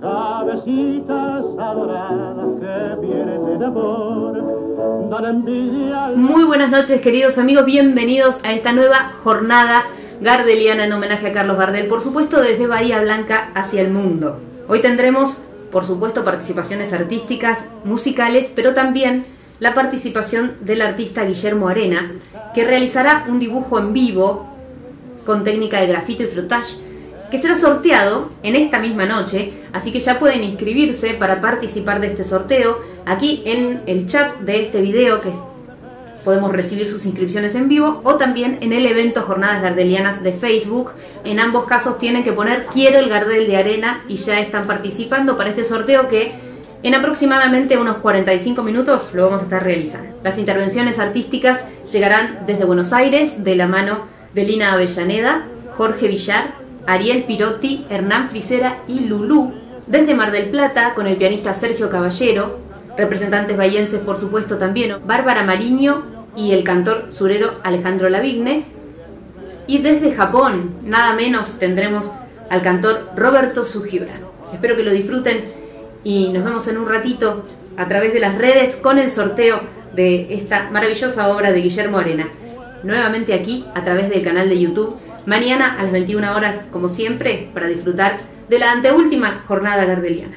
Cabecitas adoradas que vienen de amor, Muy buenas noches, queridos amigos. Bienvenidos a esta nueva jornada gardeliana en homenaje a Carlos Gardel. Por supuesto, desde Bahía Blanca hacia el mundo. Hoy tendremos, por supuesto, participaciones artísticas, musicales, pero también la participación del artista Guillermo Arena, que realizará un dibujo en vivo con técnica de grafito y frutage, que será sorteado en esta misma noche, así que ya pueden inscribirse para participar de este sorteo aquí en el chat de este video que podemos recibir sus inscripciones en vivo o también en el evento Jornadas Gardelianas de Facebook. En ambos casos tienen que poner quiero el Gardel de arena y ya están participando para este sorteo que en aproximadamente unos 45 minutos lo vamos a estar realizando. Las intervenciones artísticas llegarán desde Buenos Aires de la mano de Lina Avellaneda, Jorge Villar, Ariel Pirotti, Hernán Frisera y Lulú. Desde Mar del Plata con el pianista Sergio Caballero, representantes bahienses por supuesto también, Bárbara Mariño y el cantor surero Alejandro Lavigne. Y desde Japón, nada menos, tendremos al cantor Roberto Sugibra. Espero que lo disfruten y nos vemos en un ratito a través de las redes con el sorteo de esta maravillosa obra de Guillermo Arena. Nuevamente aquí a través del canal de YouTube, mañana a las 21 horas, como siempre, para disfrutar de la anteúltima jornada gardeliana.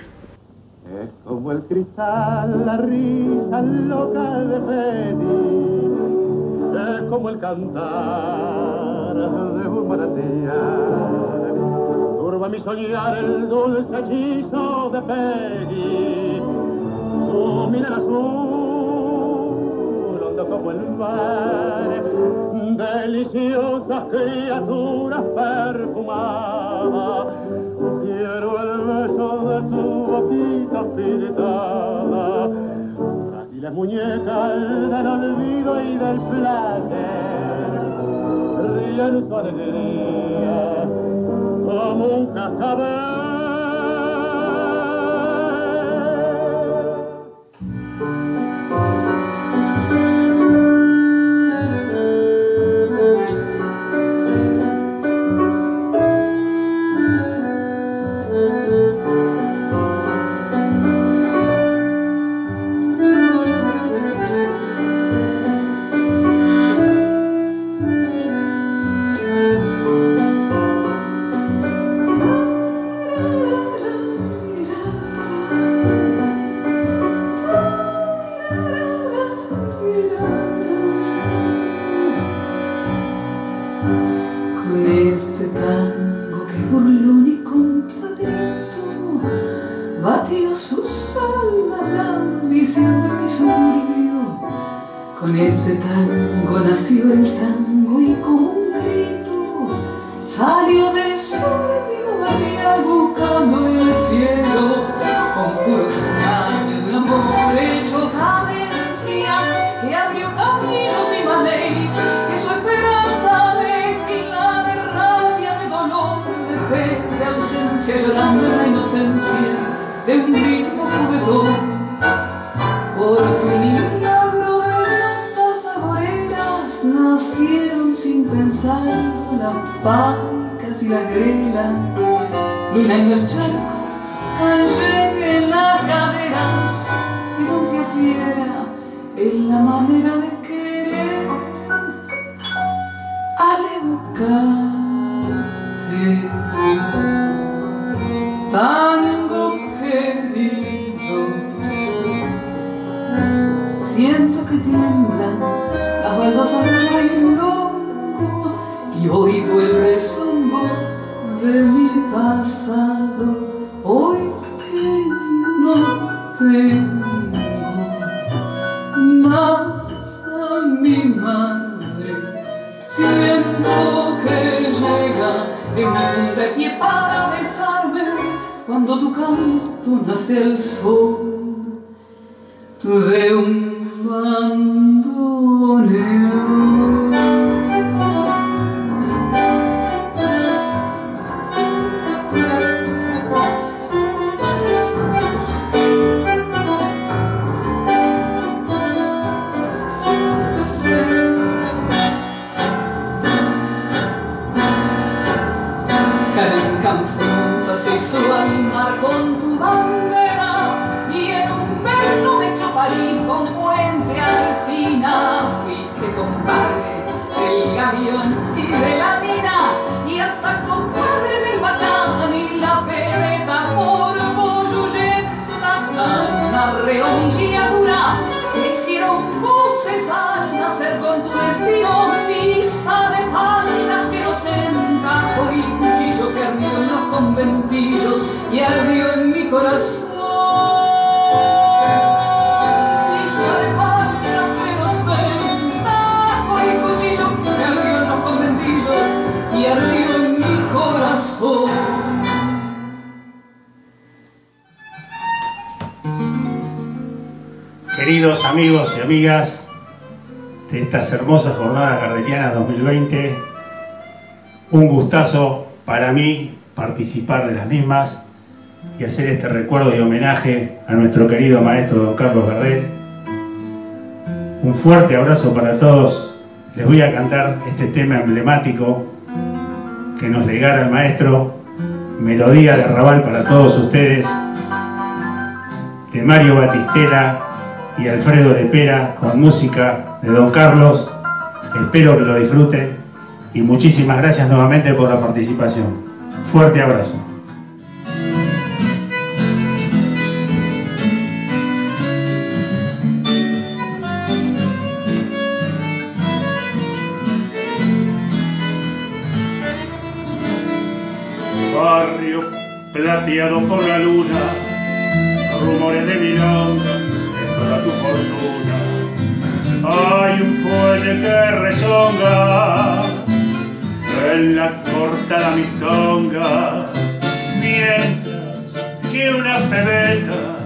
Es como el cristal, la risa loca de Betty. Es como el cantar de un manantial. Turba mi soñar el dulce hechizo de Peggy. Su mirar azul, como el mar. Deliciosas criaturas perfumadas. Quiero el beso de su boquita pintada, frágiles muñecas del olvido y del placer, ríen su alegría como un cascabel. Batió su sal a la ambición de mi suburbio. Con este tango nació el tango y como un grito salió del sórdido barrial buscando el cielo. De un ritmo juguetón. Por tu milagro de notas agoreras nacieron sin pensar las pacas y las grelas, luna en los charcos, canyen en las caderas, y fiera en la manera de de un bandoneón. De las mismas y hacer este recuerdo y homenaje a nuestro querido maestro don Carlos Gardel. Un fuerte abrazo para todos. Les voy a cantar este tema emblemático que nos legara el maestro, Melodía de Arrabal para todos ustedes, de Mario Batistela y Alfredo Lepera con música de Don Carlos. Espero que lo disfruten y muchísimas gracias nuevamente por la participación. Fuerte abrazo. Barrio plateado por la luna, rumores de milonga toda tu fortuna. Hay un fuelle que rezonga en la cortada mistonga, mientras que una pebeta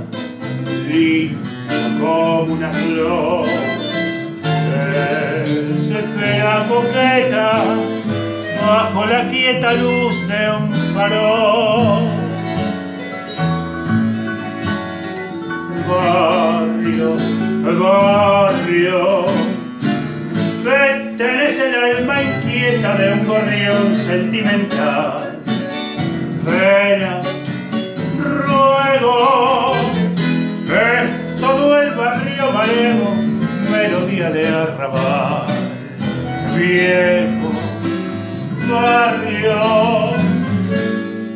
linda como una flor que se queda coqueta bajo la quieta luz de un farol. barrio, barrio, que tenés el alma inquieta de un gorrión sentimental. Pena, ruego, es todo el barrio malevo, melodía de arrabal. Viejo barrio,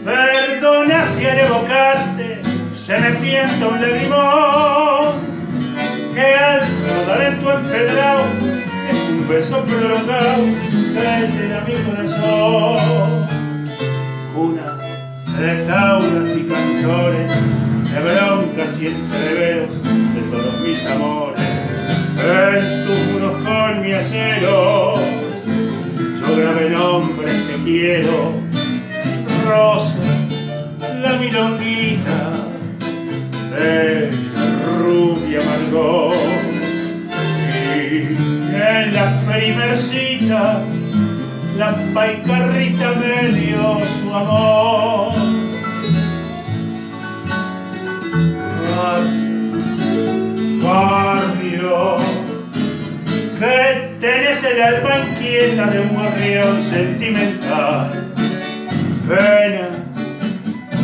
perdona si al evocarte se me pienta un lagrimón beso prolongado que te da mi corazón. Una de tauras y cantores, de broncas y entreveros de todos mis amores, en tus muros con mi acero, yo grabé el nombre que quiero, Rosa, la milonguita la paicarrita me dio su amor barrio que tenés el alma inquieta de un gorrión sentimental pena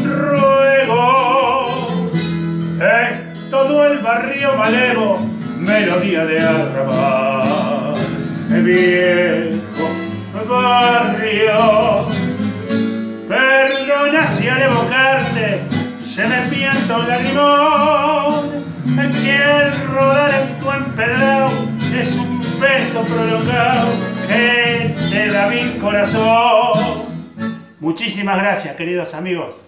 ruego es todo el barrio malevo, melodía de arrabal. Viejo barrio, perdona si al evocarte se me pianta un lagrimón, que al rodar en tu empedrado es un beso prolongado que te da mi corazón. Muchísimas gracias, queridos amigos.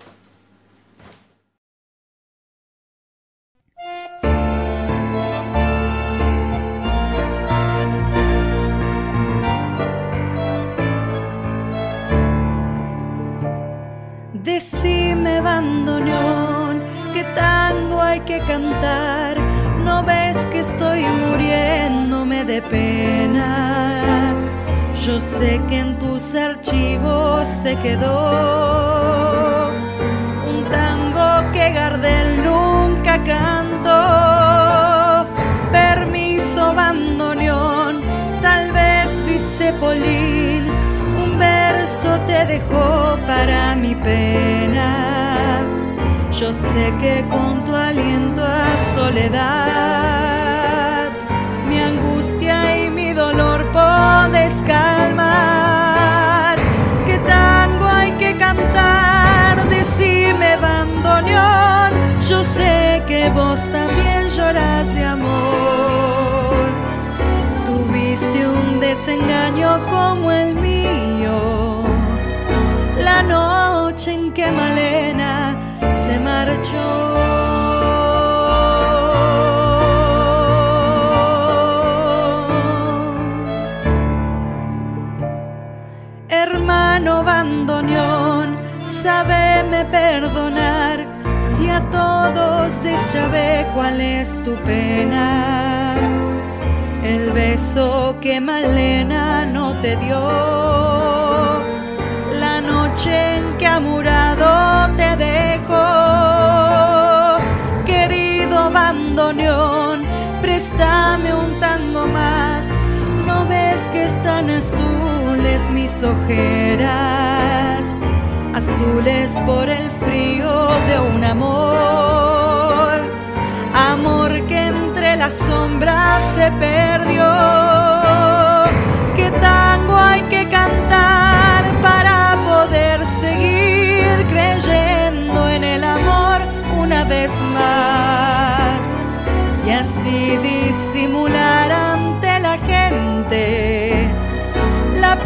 Decime, bandoneón, qué tango hay que cantar. No ves que estoy muriéndome de pena. Yo sé que en tus archivos se quedó un tango que Gardel nunca cantó. Permiso, bandoneón, tal vez dice Polín, verso te dejó para mi pena. Yo sé que con tu aliento a soledad, mi angustia y mi dolor podés calmar. ¿Qué tango hay que cantar? Decime, bandoneón. Yo sé que vos también lloras de amor. Tuviste un desengaño como el mío. La noche en que Malena se marchó. Hermano bandoneón, sábeme perdonar si a todos ve cuál es tu pena. El beso que Malena no te dio, en que amurado te dejó. Querido bandoneón, préstame un tango más. ¿No ves que están azules mis ojeras? Azules por el frío de un amor. Amor que entre las sombras se perdió. ¿Qué tango hay que cantar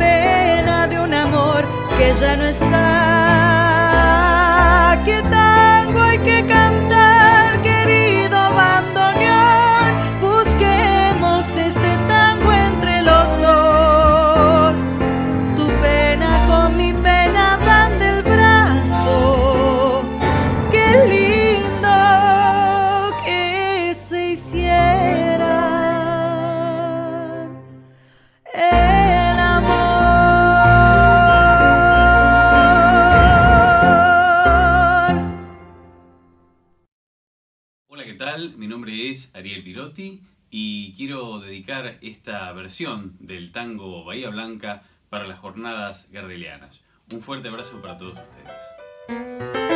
pena de un amor que ya no está. ¿Qué tango hay que cantar, Ariel Pirotti y quiero dedicar esta versión del tango Bahía Blanca para las jornadas gardelianas. Un fuerte abrazo para todos ustedes.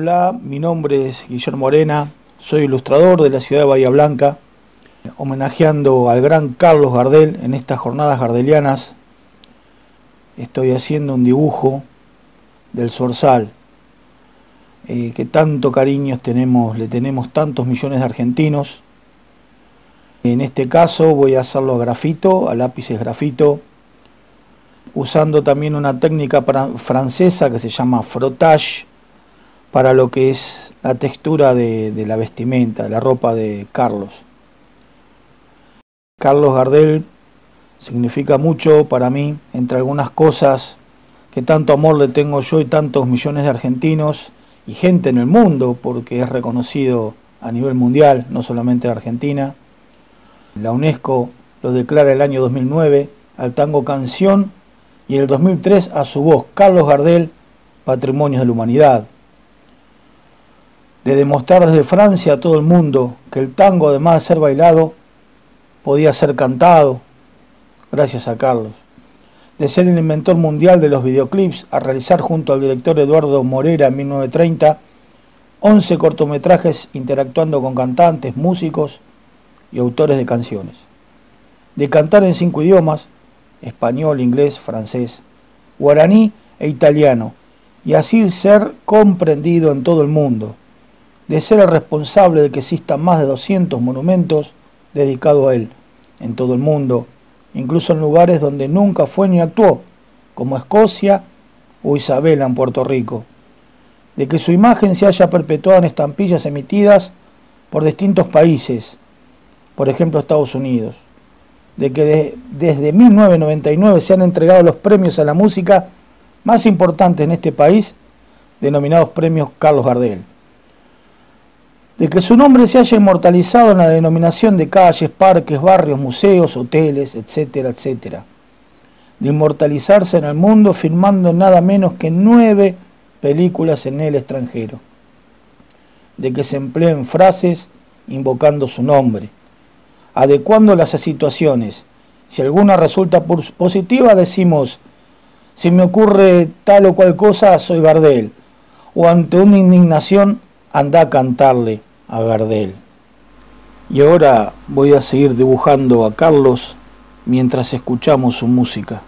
Hola, mi nombre es Guillermo Morena, soy ilustrador de la ciudad de Bahía Blanca, homenajeando al gran Carlos Gardel en estas jornadas gardelianas. Estoy haciendo un dibujo del Zorzal, eh, que tanto cariño tenemos, le tenemos tantos millones de argentinos. En este caso voy a hacerlo a grafito, a lápices grafito, usando también una técnica francesa que se llama frottage para lo que es la textura de, la vestimenta, la ropa de Carlos. Carlos Gardel significa mucho para mí, entre algunas cosas que tanto amor le tengo yo y tantos millones de argentinos y gente en el mundo, porque es reconocido a nivel mundial, no solamente en Argentina. La UNESCO lo declara el año 2009 al tango canción y en el 2003 a su voz Carlos Gardel, Patrimonio de la Humanidad. De demostrar desde Francia a todo el mundo que el tango, además de ser bailado, podía ser cantado, gracias a Carlos. De ser el inventor mundial de los videoclips, a realizar junto al director Eduardo Morera en 1930 11 cortometrajes interactuando con cantantes, músicos y autores de canciones. De cantar en cinco idiomas, español, inglés, francés, guaraní e italiano, y así ser comprendido en todo el mundo, de ser el responsable de que existan más de 200 monumentos dedicados a él en todo el mundo, incluso en lugares donde nunca fue ni actuó, como Escocia o Isabela en Puerto Rico, de que su imagen se haya perpetuado en estampillas emitidas por distintos países, por ejemplo Estados Unidos, de que desde 1999 se han entregado los premios a la música más importantes en este país, denominados premios Carlos Gardel. De que su nombre se haya inmortalizado en la denominación de calles, parques, barrios, museos, hoteles, etcétera, etcétera. De inmortalizarse en el mundo firmando nada menos que nueve películas en el extranjero. De que se empleen frases invocando su nombre adecuándolas a situaciones. Si alguna resulta positiva, decimos, si me ocurre tal o cual cosa, soy Gardel. O ante una indignación, anda a cantarle a Gardel. Y ahora voy a seguir dibujando a Carlos mientras escuchamos su música.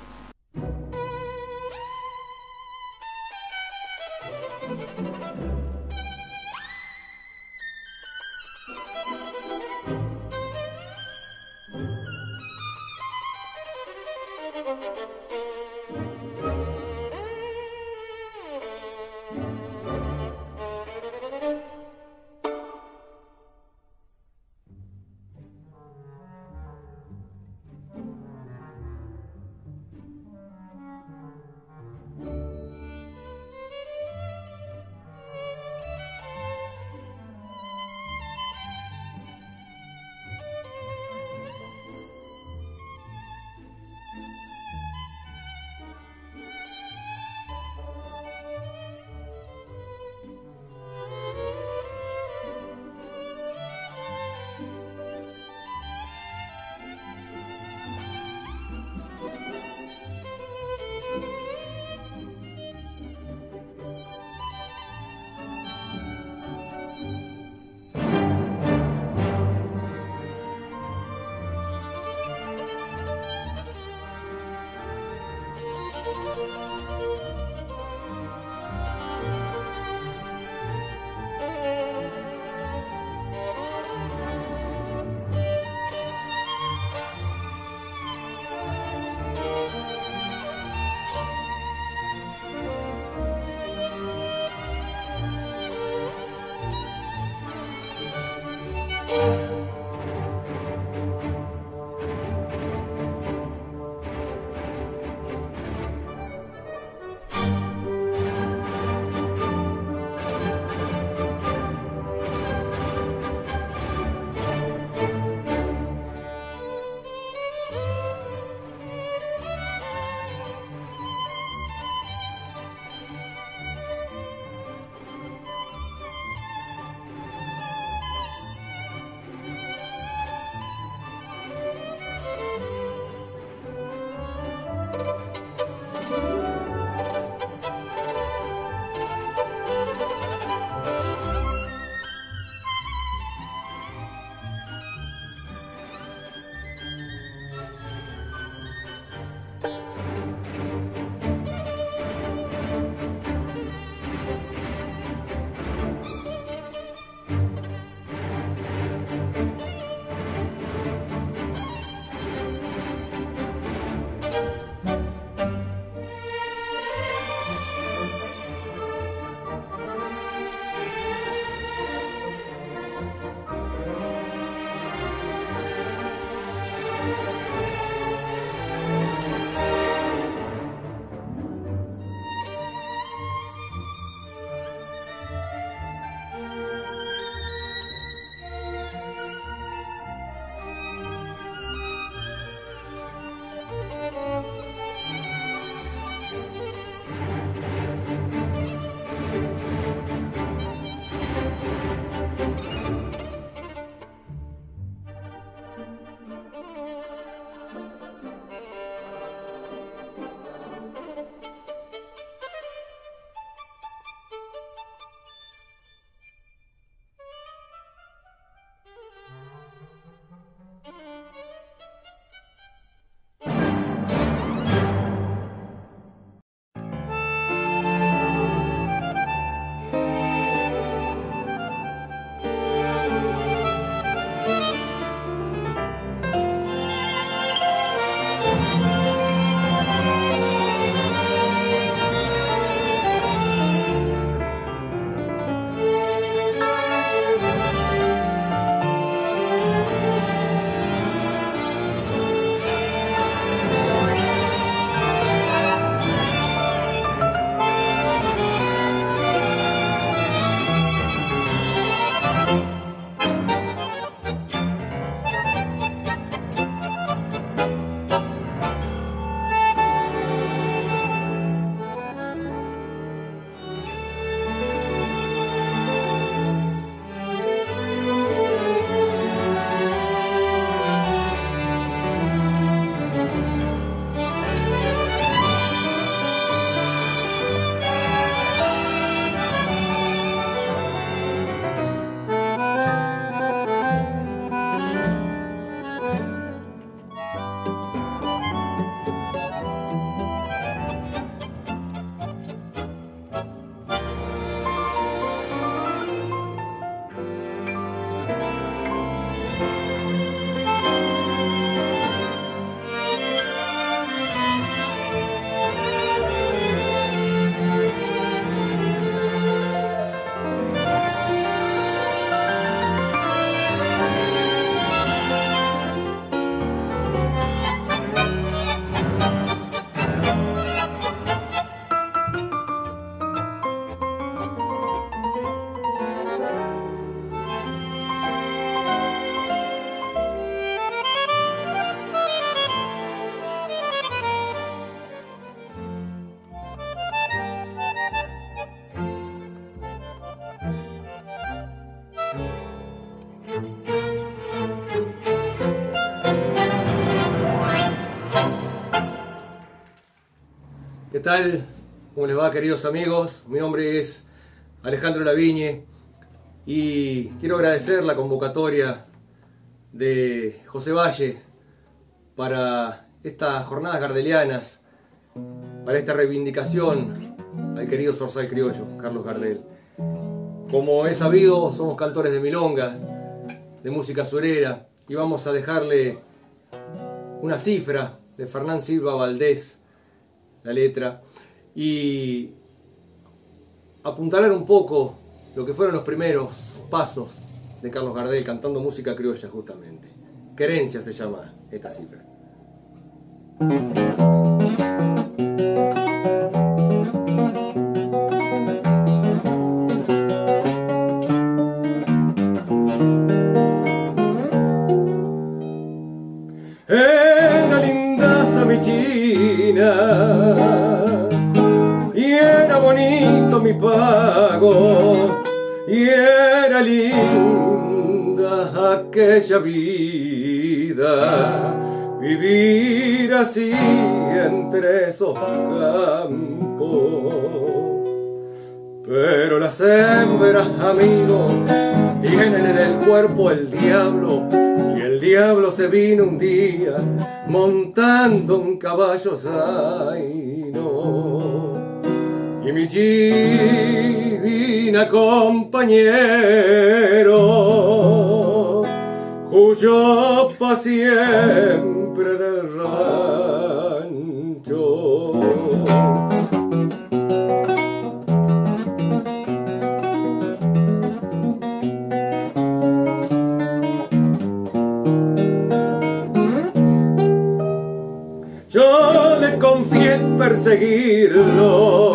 ¿Qué tal? ¿Cómo les va, queridos amigos? Mi nombre es Alejandro Laviñe y quiero agradecer la convocatoria de José Valle para estas jornadas gardelianas, para esta reivindicación al querido Zorzal Criollo, Carlos Gardel. Como es sabido, somos cantores de milongas, de música surera, y vamos a dejarle una cifra de Fernán Silva Valdés, la letra, y apuntalar un poco lo que fueron los primeros pasos de Carlos Gardel cantando música criolla justamente. Querencia se llama esta cifra. Y era linda aquella vida. Vivir así entre esos campos. Pero las hembras amigos tienen en el cuerpo el diablo y el diablo se vino un día montando un caballo zaino. Y mi divina compañero huyó pa' siempre del rancho. Yo le confié las patas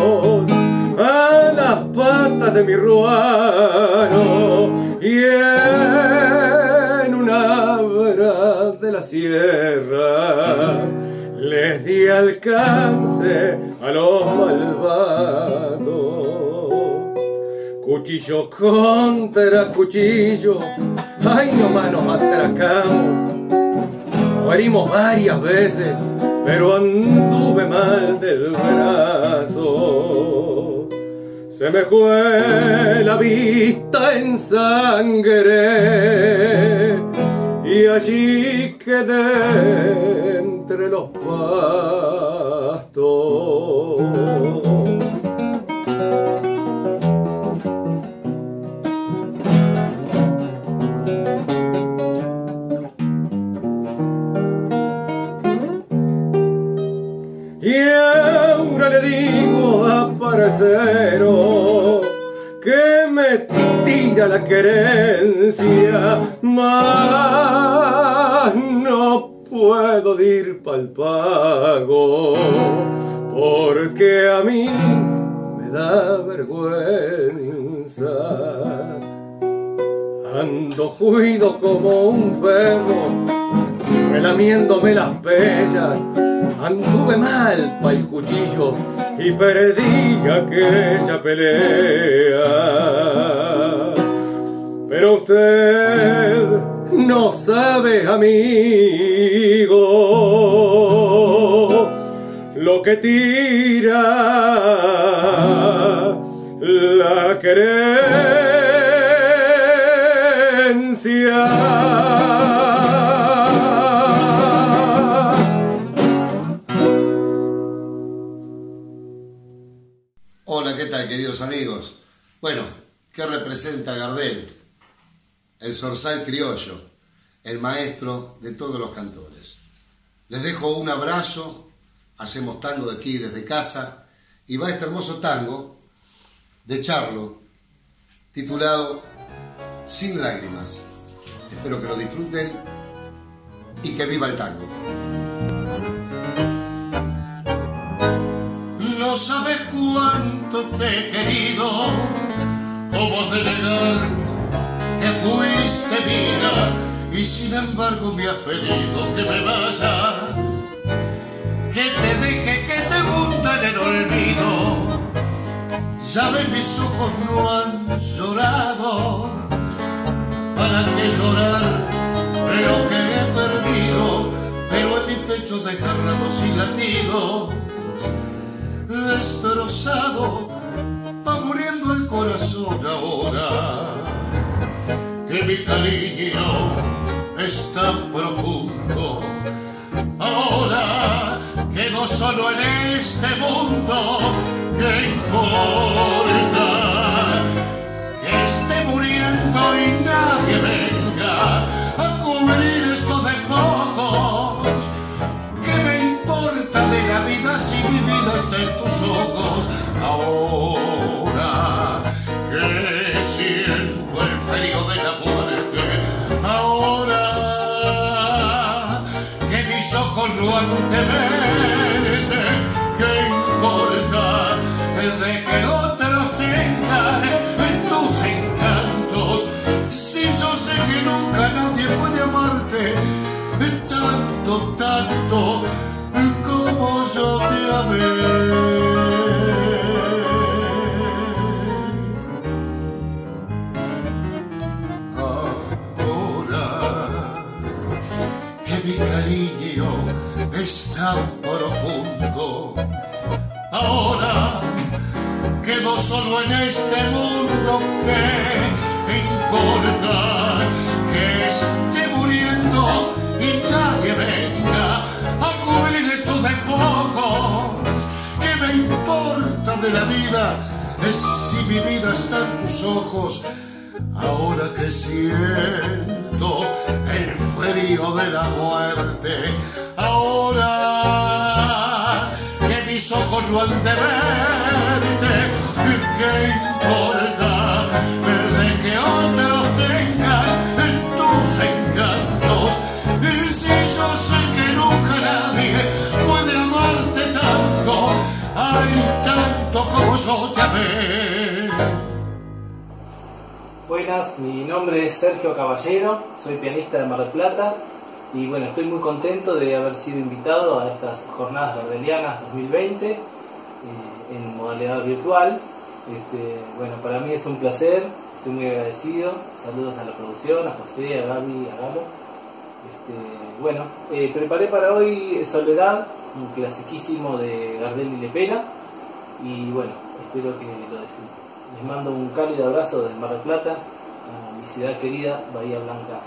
de mi ruano y en una hora de las sierras les di alcance a los malvados. Cuchillo contra cuchillo, ay nomás nos atracamos Morimos varias veces, pero anduve mal del brazo. Se me fue la vista en sangre y allí quedé entre los pastos. Y ahora le a parcero que me tira la querencia, mas no puedo ir pa'l pago, porque a mí me da vergüenza. Ando juido como un perro, relamiéndome las pellas, anduve mal pa' el cuchillo y perdí aquella pelea. Pero usted no sabe, amigo, lo que tira representa Gardel? El zorzal criollo, el maestro de todos los cantores. Les dejo un abrazo, hacemos tango de aquí desde casa y va este hermoso tango de Charlo titulado Sin lágrimas. Espero que lo disfruten y que viva el tango. No sabes cuánto te he querido, cómo de negar que fuiste mía y sin embargo me has pedido que me vaya, que te deje, que te hunda en el olvido. Ya ves mis ojos no han llorado, ¿Para qué llorar de lo que he perdido? Pero en mi pecho desgarrado sin latidos, destrozado, va muriendo el corazón ahora. Que mi cariño es tan profundo. Ahora quedo solo en este mundo, ¿qué importa? Que esté muriendo y nadie venga a cubrir esto de pocos. ¿Qué me importa de la vida si mi vida está en tus ojos? Ahora que siento el frío de la muerte, ahora que mis ojos no han de verte, ¿qué importa el de que otros tengan tus encantos? Si yo sé que nunca nadie puede amarte tanto, tanto profundo, ahora quedo solo en este mundo que importa que esté muriendo y nadie venga a cubrir estos despojos. ¿Qué me importa de la vida si mi vida está en tus ojos? Ahora que siento el frío de la muerte, ahora mis ojos no han de verte, ¿qué importa de que otros tengan tus encantos? Y si yo sé que nunca nadie puede amarte tanto, hay tanto como yo te amé. Buenas, mi nombre es Sergio Caballero, soy pianista de Mar del Plata y bueno, estoy muy contento de haber sido invitado a estas jornadas gardelianas 2020 eh, en modalidad virtual. Este, bueno, para mí es un placer, estoy muy agradecido. Saludos a la producción, a José, a Gaby, a Galo. Este, bueno, eh, preparé para hoy Soledad, un clasiquísimo de Gardel y Lepena y bueno, espero que lo disfruten. Les mando un cálido abrazo desde Mar del Plata, a mi ciudad querida, Bahía Blanca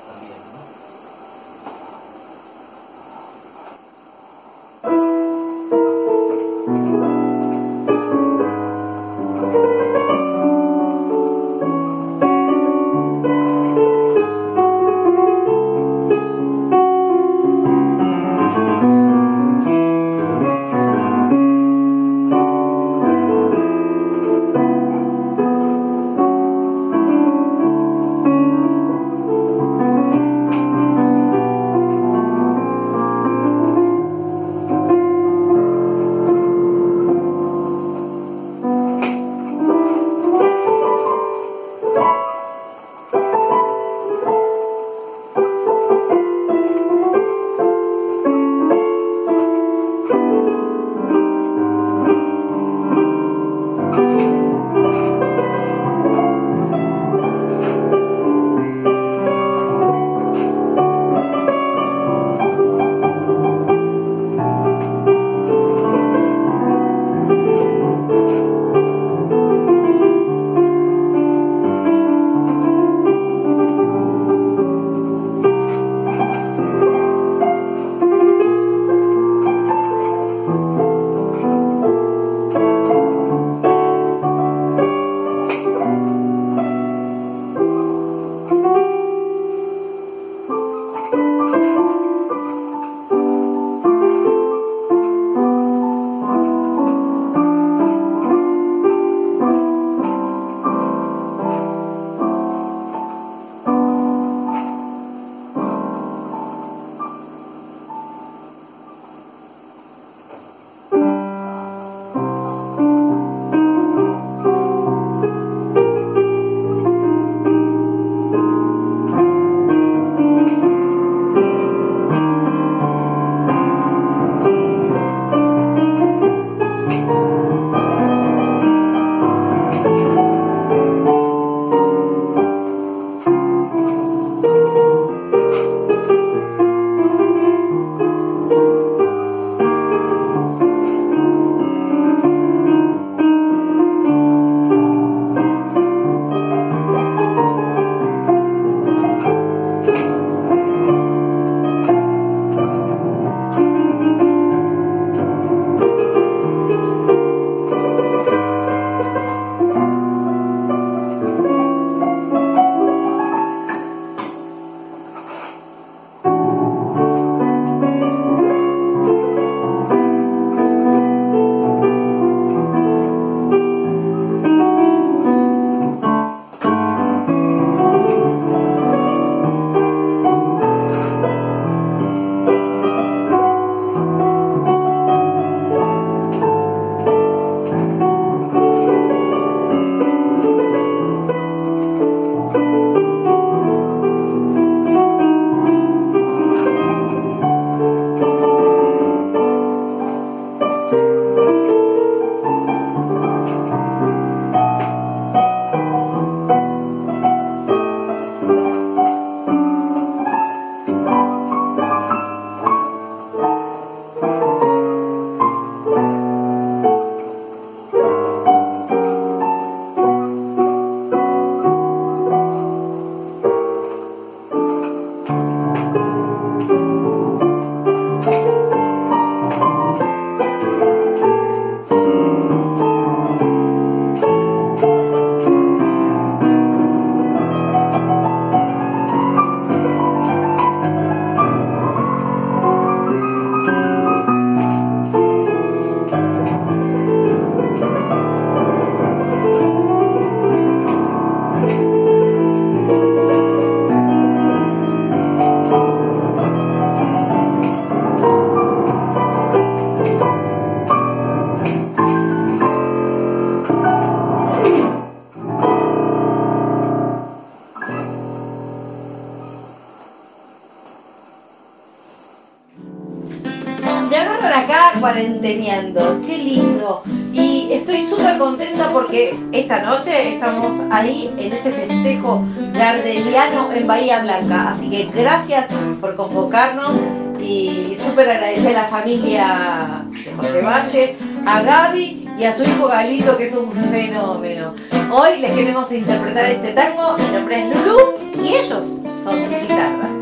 en Bahía Blanca. Así que gracias por convocarnos y súper agradecer a la familia de José Valle, a Gaby y a su hijo Galito que es un fenómeno. Hoy les queremos interpretar este tango, mi nombre es Lulu y ellos son guitarras.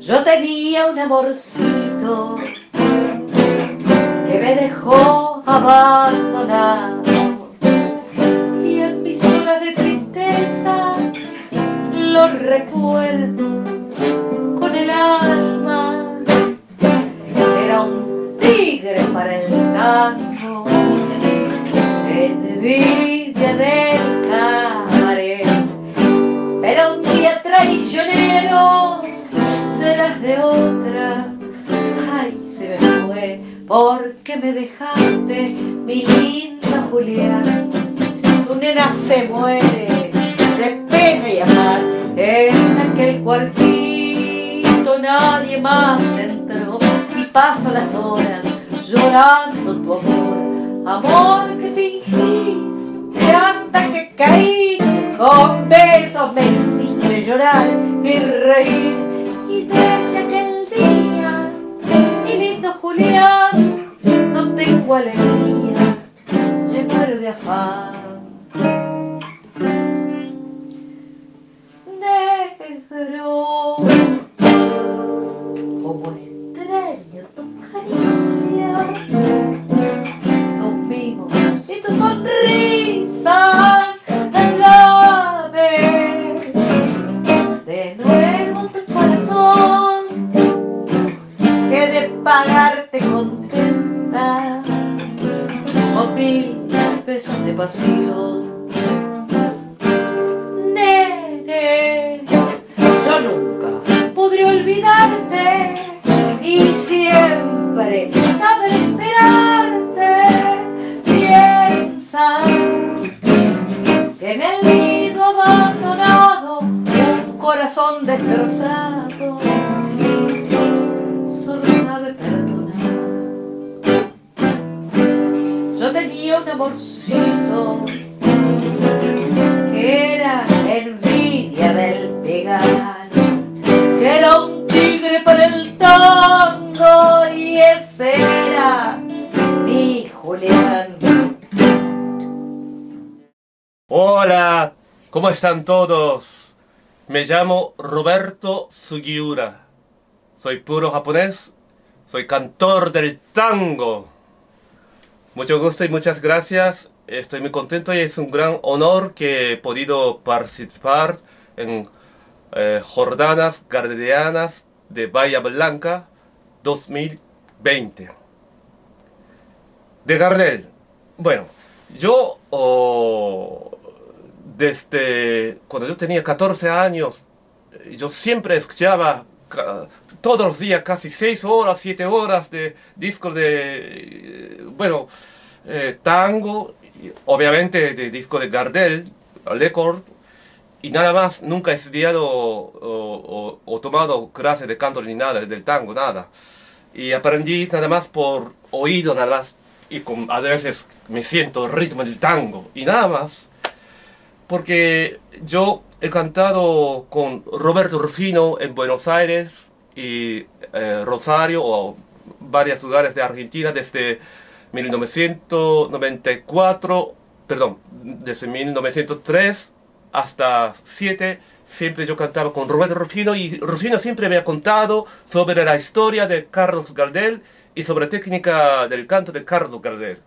Yo tenía un amorcito abandonado y en mis horas de tristeza lo recuerdo con el alma. Era un tigre para el tango, envidia del cabaret, pero un día traicionero detrás de otra. Ay, se me porque me dejaste, mi linda Julián. Tu nena se muere de pena y amar. En aquel cuartito nadie más entró y paso las horas llorando tu amor. Amor que fingiste hasta que caí, con besos me hiciste llorar y reír y desde aquel lindo Julián, no tengo alegría, me muero de afán. Negro, pagarte contenta con mil pesos de pasión. Están todos? Me llamo Roberto Sugiura. Soy puro japonés. Soy cantor del tango. Mucho gusto y muchas gracias. Estoy muy contento y es un gran honor que he podido participar en eh, Jordanas Gardelianas de Bahía Blanca 2020. De Gardel. Bueno, yo oh, desde cuando yo tenía 14 años, yo siempre escuchaba todos los días casi 6 horas, 7 horas de discos de, eh, bueno, eh, tango, obviamente de disco de Gardel, Record, y nada más, nunca he estudiado o, o- o tomado clases de canto ni nada, del tango, nada. Y aprendí nada más por oído, nada más, y con, a veces me siento el ritmo del tango, y nada más porque yo he cantado con Roberto Rufino en Buenos Aires y eh, Rosario o varios lugares de Argentina desde 1994, perdón, desde 1903 hasta 7, siempre yo cantaba con Roberto Rufino y Rufino siempre me ha contado sobre la historia de Carlos Gardel y sobre técnica del canto de Carlos Gardel.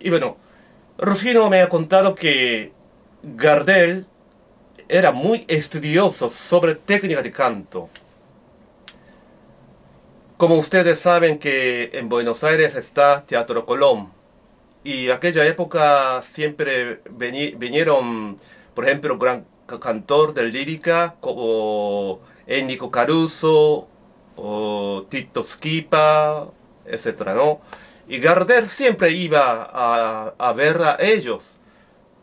Y bueno, Rufino me ha contado que Gardel era muy estudioso sobre técnica de canto. Como ustedes saben que en Buenos Aires está Teatro Colón. Y aquella época siempre vinieron, por ejemplo, gran ca- cantor de lírica como Enrico Caruso o Tito Schipa, etc. ¿no? Y Gardel siempre iba a, a ver a ellos,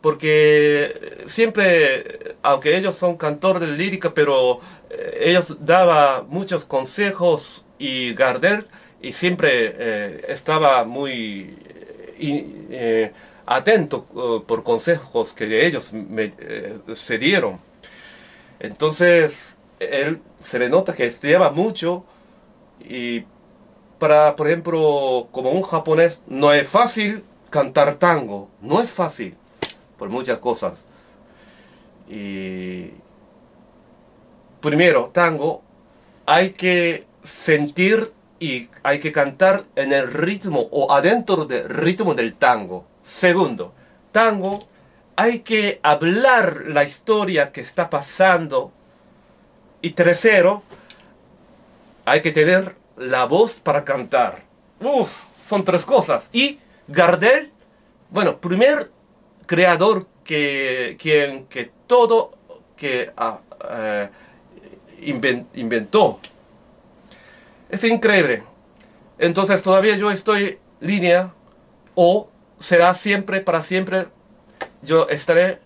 porque siempre, aunque ellos son cantores de lírica, pero eh, ellos daban muchos consejos y Gardel y siempre eh, estaba muy eh, atento por consejos que ellos se dieron. Entonces, él se le nota que estudiaba mucho y para, por ejemplo, como un japonés, no es fácil cantar tango, no es fácil por muchas cosas. Y primero, tango, hay que sentir y hay que cantar en el ritmo o adentro del ritmo del tango. Segundo, tango, hay que hablar la historia que está pasando. Y tercero, hay que tener la voz para cantar. Uf, son tres cosas. Y Gardel, bueno, primer creador que, quien, que todo que ah, eh, inven- inventó. Es increíble. Entonces todavía yo estoy línea o será siempre, para siempre, yo estaré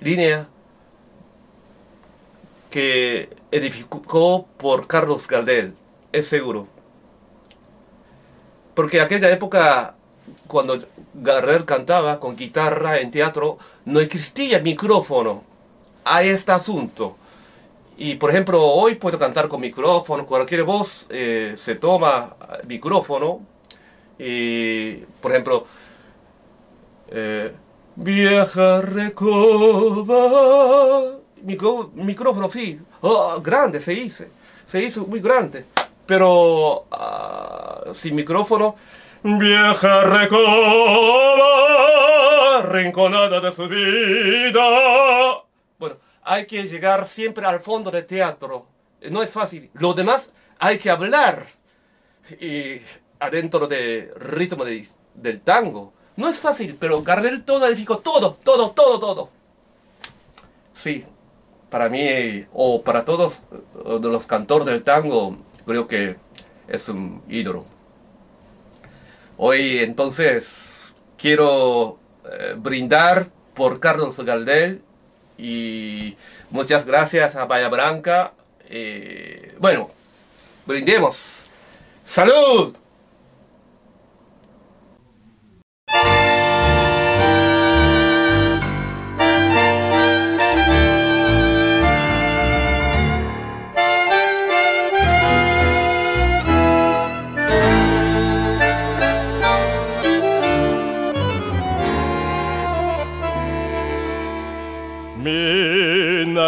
línea que edificó por Carlos Gardel, es seguro. Porque aquella época, cuando Gardel cantaba con guitarra en teatro, no existía micrófono a este asunto. Y por ejemplo, hoy puedo cantar con micrófono, cualquier voz eh, se toma micrófono. Y por ejemplo, eh, vieja recoba, micrófono, sí, oh, grande se hizo, se hizo muy grande. Pero ah, sin micrófono, vieja recoba, rinconada de su vida. Bueno, hay que llegar siempre al fondo del teatro. No es fácil. Lo demás hay que hablar. Y adentro del ritmo de- del tango. No es fácil, pero Gardel todo edificó todo, todo, todo, todo. Sí, para mí, o para todos los cantores del tango, creo que es un ídolo. Hoy entonces quiero eh, brindar por Carlos Gardel y muchas gracias a Bahía Blanca. Eh, bueno, brindemos. ¡Salud!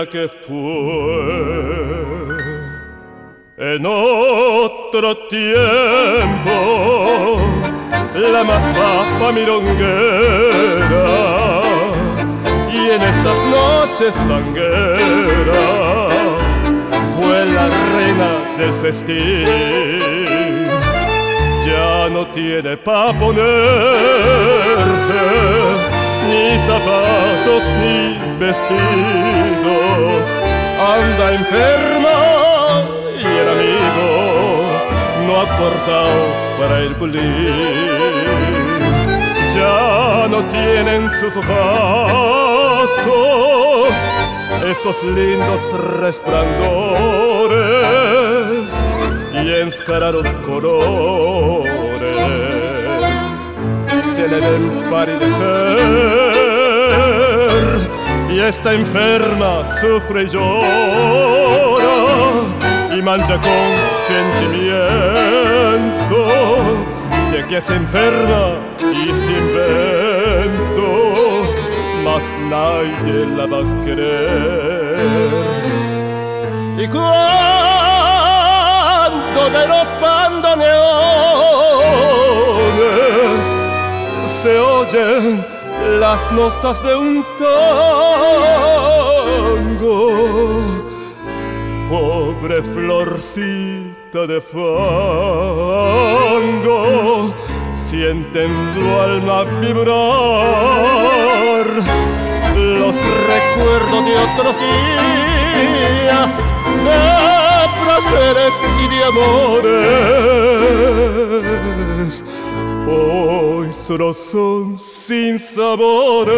Que fue en otro tiempo la más baja milonguera y en esas noches tanguera fue la reina del festín. Ya no tiene pa ponerse ni zapatos ni vestidos. Anda enferma y el amigo no ha cortado para el bulín ya no tienen sus brazos esos lindos resplandores y enmascarados colores. Se le ven palidecer y está enferma, sufre y llora y mancha con sentimiento de que es enferma y sin vento, mas nadie la va a querer. Y cuando de los bandoneones se oyen las notas de un tango, pobre florcita de fango, siente en su alma vibrar los recuerdos de otros días de placeres y de amores. Hoy solo son sin sabores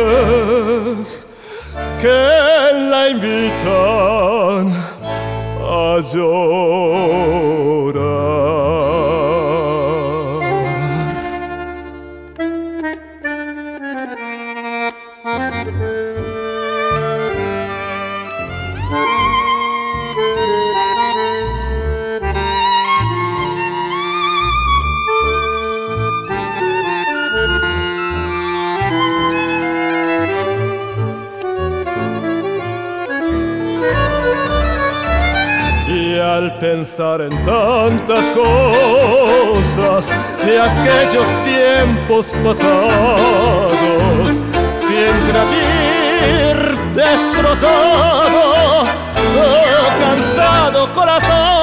que la invitan a Y en tantas cosas de aquellos tiempos pasados, siempre allí destrozado, su cansado corazón